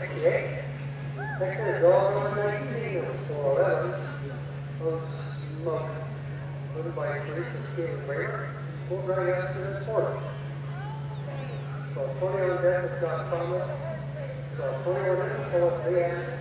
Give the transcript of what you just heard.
sixty-eight. Next is 19 or 411. Oh, Smoke, moved by Theresa Skeet Kramer, full running after this horse. So twenty on is Thomas, so twenty-one in, Philip Leanne